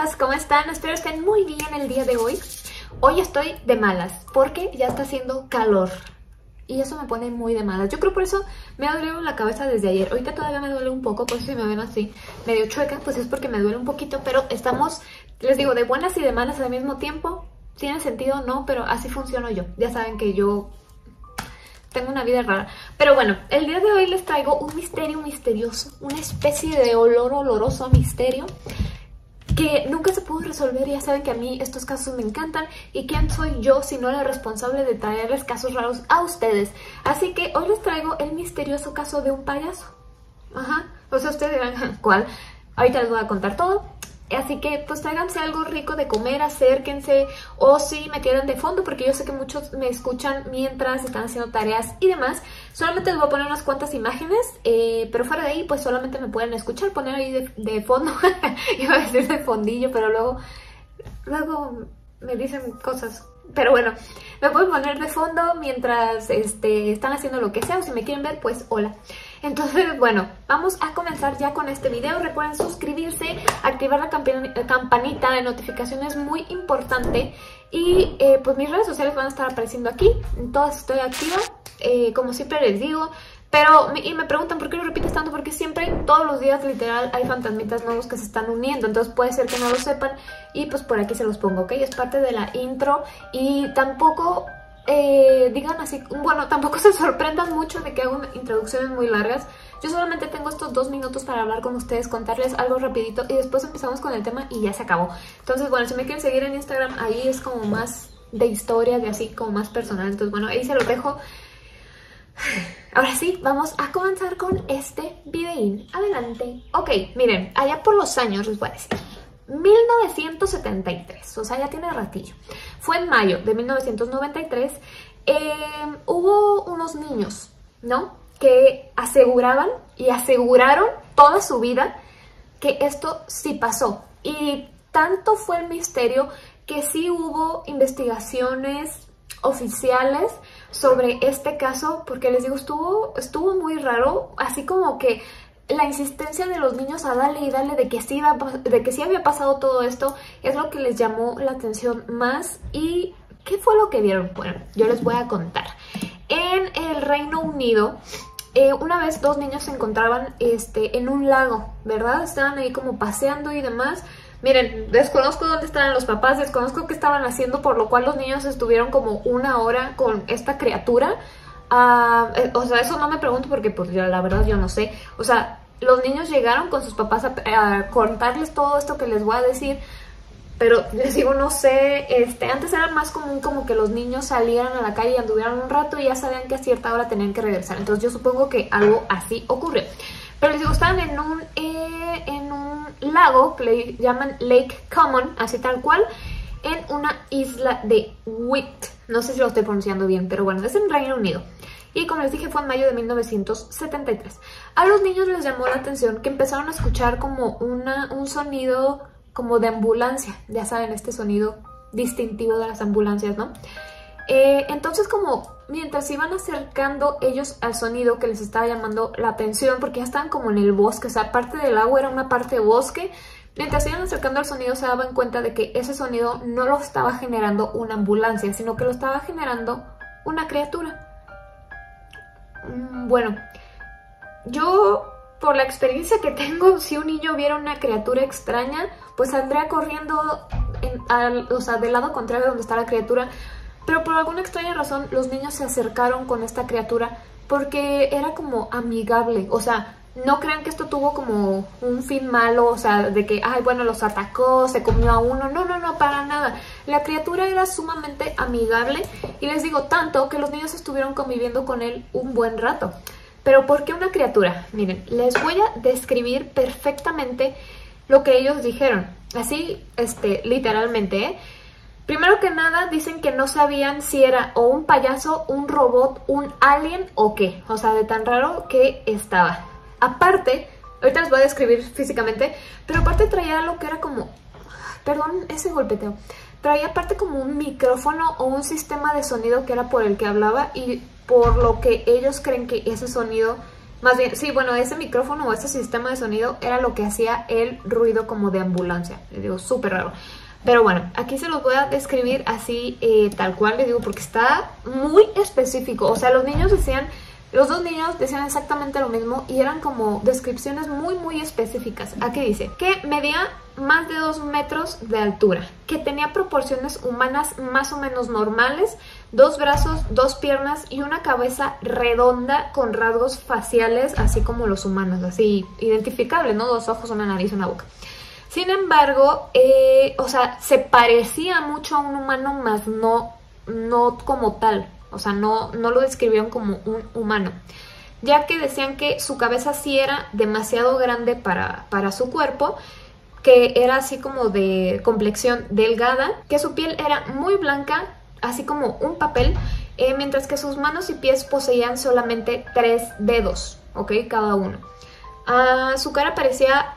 hermosas, ¿cómo están? Espero estén muy bien el día de hoy. Hoy estoy de malas porque ya está haciendo calor y eso me pone muy de malas. Yo creo por eso me ha dolido la cabeza desde ayer. Ahorita todavía me duele un poco, por eso si me ven así medio chueca, pues es porque me duele un poquito, pero estamos, les digo, de buenas y de malas al mismo tiempo. ¿Tiene sentido? No, pero así funciono yo. Ya saben que yo tengo una vida rara. Pero bueno, el día de hoy les traigo un misterio misterioso, una especie de olor oloroso misterio que nunca se pudo resolver. Ya saben que a mí estos casos me encantan. ¿Y quién soy yo si no la responsable de traerles casos raros a ustedes? Así que hoy les traigo el misterioso caso de un payaso. Ajá. O sea, ustedes dirán, ¿cuál? Ahorita les voy a contar todo. Así que pues tráiganse algo rico de comer, acérquense o si me quedan de fondo porque yo sé que muchos me escuchan mientras están haciendo tareas y demás. Solamente les voy a poner unas cuantas imágenes, eh, pero fuera de ahí pues solamente me pueden escuchar, poner ahí de, de fondo, iba a decir de fondillo, pero luego, luego me dicen cosas. Pero bueno, me pueden poner de fondo mientras este, están haciendo lo que sea o si me quieren ver pues hola. Entonces, bueno, vamos a comenzar ya con este video. Recuerden suscribirse, activar la campanita de notificaciones, muy importante. Y eh, pues mis redes sociales van a estar apareciendo aquí. Todas estoy activa, eh, como siempre les digo. Pero, y me preguntan por qué lo repites tanto, porque siempre, todos los días, literal, hay fantasmitas nuevos que se están uniendo. Entonces puede ser que no lo sepan y pues por aquí se los pongo, ¿ok? Es parte de la intro y tampoco eh, digan así, bueno, tampoco se sorprendan mucho de que hago introducciones muy largas. Yo solamente tengo estos dos minutos para hablar con ustedes, contarles algo rapidito y después empezamos con el tema y ya se acabó. Entonces, bueno, si me quieren seguir en Instagram, ahí es como más de historia, de así como más personal. Entonces, bueno, ahí se los dejo. Ahora sí, vamos a comenzar con este videín. Adelante. Ok, miren, allá por los años les voy a decir. 1973, o sea, ya tiene ratillo. Fue en mayo de 1993. Eh, hubo unos niños, ¿no? Que aseguraban y aseguraron toda su vida que esto sí pasó. Y tanto fue el misterio que sí hubo investigaciones oficiales sobre este caso, porque les digo, estuvo, estuvo muy raro, así como que la insistencia de los niños a darle y darle de que, sí de que sí había pasado todo esto es lo que les llamó la atención más. ¿Y qué fue lo que vieron? Bueno, yo les voy a contar. En el Reino Unido, eh, una vez dos niños se encontraban este, en un lago, ¿verdad? Estaban ahí como paseando y demás. Miren, desconozco dónde estaban los papás, desconozco qué estaban haciendo, por lo cual los niños estuvieron como una hora con esta criatura. Ah, eh, o sea, eso no me pregunto porque pues la verdad yo no sé. O sea, los niños llegaron con sus papás a, contarles todo esto que les voy a decir, pero les digo, no sé, este, antes era más común como que los niños salieran a la calle y anduvieran un rato y ya sabían que a cierta hora tenían que regresar. Entonces yo supongo que algo así ocurrió. Pero les digo, estaban en un, eh, en un lago que le llaman Lake Common, así tal cual, en una isla de Witt. No sé si lo estoy pronunciando bien, pero bueno, es en Reino Unido y como les dije fue en mayo de 1973. A los niños les llamó la atención que empezaron a escuchar como una, un sonido como de ambulancia, ya saben, este sonido distintivo de las ambulancias, ¿no? Eh, entonces como mientras iban acercando ellos al sonido que les estaba llamando la atención, porque ya estaban como en el bosque, o sea, parte del agua era una parte de bosque, mientras iban acercando al sonido se daban cuenta de que ese sonido no lo estaba generando una ambulancia, sino que lo estaba generando una criatura. Mm, bueno, yo por la experiencia que tengo, si un niño viera una criatura extraña, pues saldría corriendo o sea, del lado contrario donde está la criatura. Pero por alguna extraña razón los niños se acercaron con esta criatura porque era como amigable. O sea, no crean que esto tuvo como un fin malo, o sea, de que, ay, bueno, los atacó, se comió a uno. No, no, no, para nada. La criatura era sumamente amigable y les digo tanto que los niños estuvieron conviviendo con él un buen rato. Pero ¿por qué una criatura? Miren, les voy a describir perfectamente lo que ellos dijeron. Así, este, literalmente, ¿eh? Primero que nada, dicen que no sabían si era o un payaso, un robot, un alien o qué. O sea, de tan raro que estaba. Aparte, ahorita les voy a describir físicamente, pero aparte traía lo que era como, perdón, ese golpeteo, traía aparte como un micrófono o un sistema de sonido que era por el que hablaba y por lo que ellos creen que ese sonido Más bien, sí, bueno, ese micrófono o ese sistema de sonido era lo que hacía el ruido como de ambulancia. Les digo, súper raro. Pero bueno, aquí se los voy a describir así, eh, tal cual, les digo, porque está muy específico. O sea, los niños decían, los dos niños decían exactamente lo mismo y eran como descripciones muy, muy específicas. Aquí dice que medía más de dos metros de altura, que tenía proporciones humanas más o menos normales, dos brazos, dos piernas y una cabeza redonda con rasgos faciales, así como los humanos, así identificables, ¿no? Dos ojos, una nariz, una boca. Sin embargo, eh, o sea, se parecía mucho a un humano, más no, no como tal. O sea, no, no lo describieron como un humano. Ya que decían que su cabeza sí era demasiado grande para, para su cuerpo, que era así como de complexión delgada, que su piel era muy blanca, así como un papel, eh, mientras que sus manos y pies poseían solamente tres dedos, ¿ok? Cada uno. Ah, su cara parecía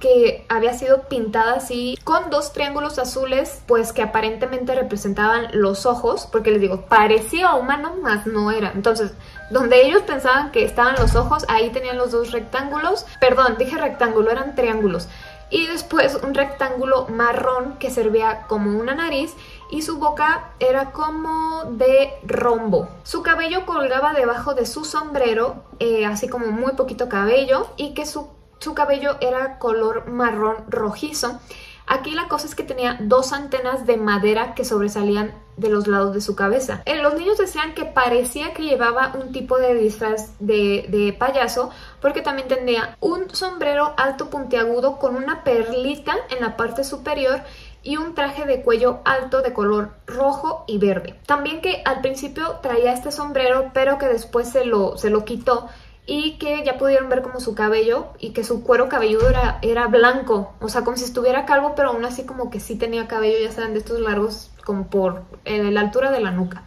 que había sido pintada así con dos triángulos azules, pues que aparentemente representaban los ojos, porque les digo, parecía humano, más no era. Entonces, donde ellos pensaban que estaban los ojos, ahí tenían los dos rectángulos, perdón, dije rectángulo, eran triángulos. Y después un rectángulo marrón que servía como una nariz y su boca era como de rombo. Su cabello colgaba debajo de su sombrero, eh, así como muy poquito cabello, y que su su cabello era color marrón rojizo. Aquí la cosa es que tenía dos antenas de madera que sobresalían de los lados de su cabeza. Eh, los niños decían que parecía que llevaba un tipo de disfraz de, payaso porque también tenía un sombrero alto puntiagudo con una perlita en la parte superior y un traje de cuello alto de color rojo y verde. También que al principio traía este sombrero pero que después se lo, se lo quitó y que ya pudieron ver como su cabello y que su cuero cabelludo era, era blanco, o sea, como si estuviera calvo, pero aún así como que sí tenía cabello, ya saben, de estos largos como por eh, la altura de la nuca.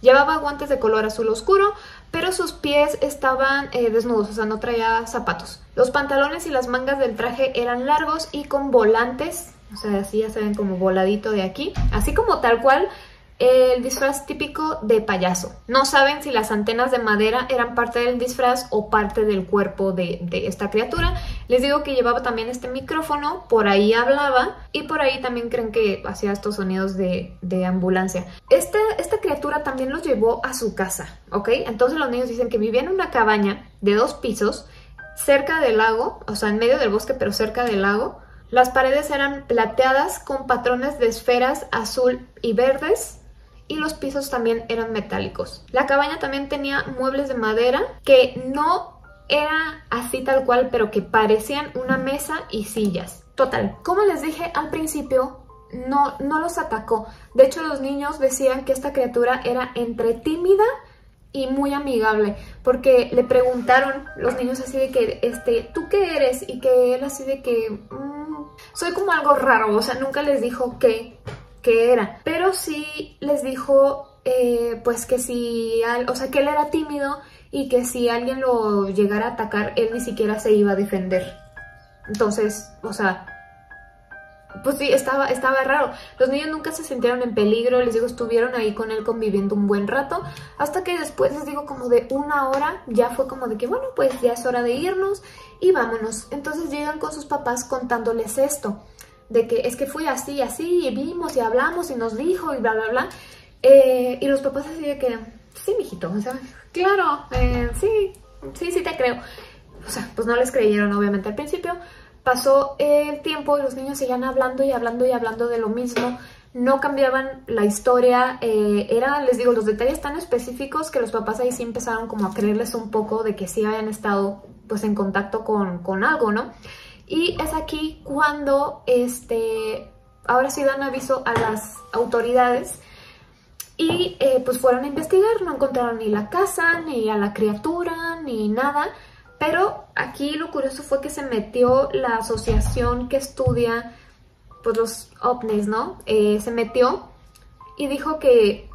Llevaba guantes de color azul oscuro, pero sus pies estaban eh, desnudos, o sea, no traía zapatos. Los pantalones y las mangas del traje eran largos y con volantes, o sea, así ya saben, como voladito de aquí, así como tal cual el disfraz típico de payaso. No saben si las antenas de madera eran parte del disfraz o parte del cuerpo de, esta criatura. Les digo que llevaba también este micrófono, por ahí hablaba y por ahí también creen que hacía estos sonidos de, ambulancia. Esta, esta criatura también los llevó a su casa, ¿ok? Entonces los niños dicen que vivía en una cabaña de dos pisos cerca del lago, o sea, en medio del bosque, pero cerca del lago. Las paredes eran plateadas con patrones de esferas azul y verdes y los pisos también eran metálicos. La cabaña también tenía muebles de madera que no era así tal cual, pero que parecían una mesa y sillas. Total, como les dije al principio, no, no los atacó. De hecho, los niños decían que esta criatura era entre tímida y muy amigable, porque le preguntaron los niños así de que, este, ¿tú qué eres? Y que él así de que, mm, soy como algo raro, o sea, nunca les dijo qué, qué era. Pero sí les dijo, eh, pues que si, o sea, que él era tímido y que si alguien lo llegara a atacar, él ni siquiera se iba a defender. Entonces, o sea, pues sí, estaba, estaba raro. Los niños nunca se sintieron en peligro, les digo, estuvieron ahí con él conviviendo un buen rato, hasta que después, les digo, como de una hora, ya fue como de que, bueno, pues ya es hora de irnos y vámonos. Entonces llegan con sus papás contándoles esto de que es que fui así, así, y vimos y hablamos y nos dijo y bla, bla, bla. Eh, y los papás así de que, sí, mijito, o sea, claro, eh, sí, sí, sí te creo. O sea, pues no les creyeron obviamente al principio. Pasó el tiempo y los niños seguían hablando y hablando y hablando de lo mismo. No cambiaban la historia, eh, era, les digo, los detalles tan específicos que los papás ahí sí empezaron como a creerles un poco de que sí habían estado pues en contacto con, con algo, ¿no? Y es aquí cuando este, ahora sí dan aviso a las autoridades y eh, pues fueron a investigar, no encontraron ni la casa, ni a la criatura, ni nada. Pero aquí lo curioso fue que se metió la asociación que estudia pues los ovnis, ¿no? Eh, se metió y dijo que,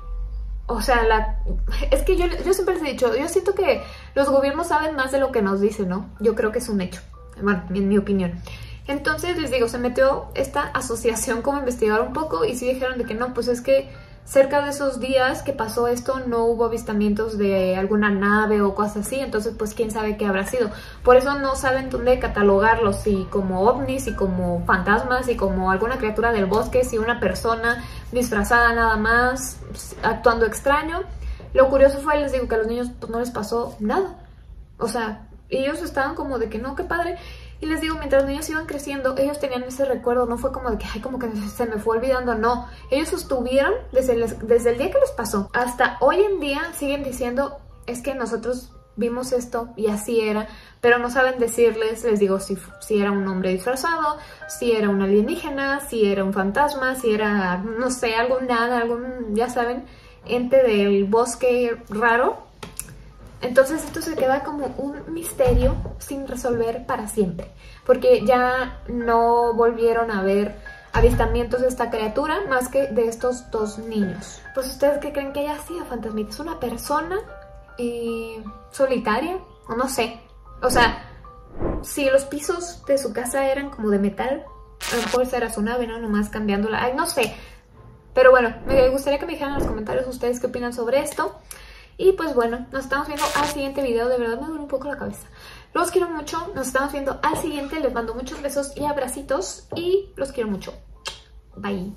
o sea, la, es que yo, yo siempre les he dicho, yo siento que los gobiernos saben más de lo que nos dicen, ¿no? Yo creo que es un hecho bueno, en mi opinión. Entonces les digo, se metió esta asociación como investigar un poco y sí dijeron de que no, pues es que cerca de esos días que pasó esto no hubo avistamientos de alguna nave o cosas así, entonces pues quién sabe qué habrá sido. Por eso no saben dónde catalogarlos, si como ovnis, si como fantasmas, si como alguna criatura del bosque, si una persona disfrazada nada más, actuando extraño. Lo curioso fue, les digo, que a los niños pues, no les pasó nada. O sea, ellos estaban como de que no, qué padre. Y les digo, mientras los niños iban creciendo, ellos tenían ese recuerdo, no fue como de que, ay, como que se me fue olvidando, no. Ellos sostuvieron desde el, desde el día que les pasó hasta hoy en día siguen diciendo, es que nosotros vimos esto y así era, pero no saben decirles, les digo, si, si era un hombre disfrazado, si era un alienígena, si era un fantasma, si era, no sé, algún nada, algún, ya saben, ente del bosque raro entonces esto se queda como un misterio sin resolver para siempre, porque ya no volvieron a ver avistamientos de esta criatura más que de estos dos niños. Pues ustedes qué creen que haya sido fantasmita, es una persona solitaria o no sé. O sea, si los pisos de su casa eran como de metal, a lo mejor esa era su nave, ¿no? Nomás cambiándola. Ay, no sé. Pero bueno, me gustaría que me dijeran en los comentarios ustedes qué opinan sobre esto. Y pues bueno, nos estamos viendo al siguiente video. De verdad me duele un poco la cabeza. Los quiero mucho. Nos estamos viendo al siguiente. Les mando muchos besos y abracitos. Y los quiero mucho. Bye.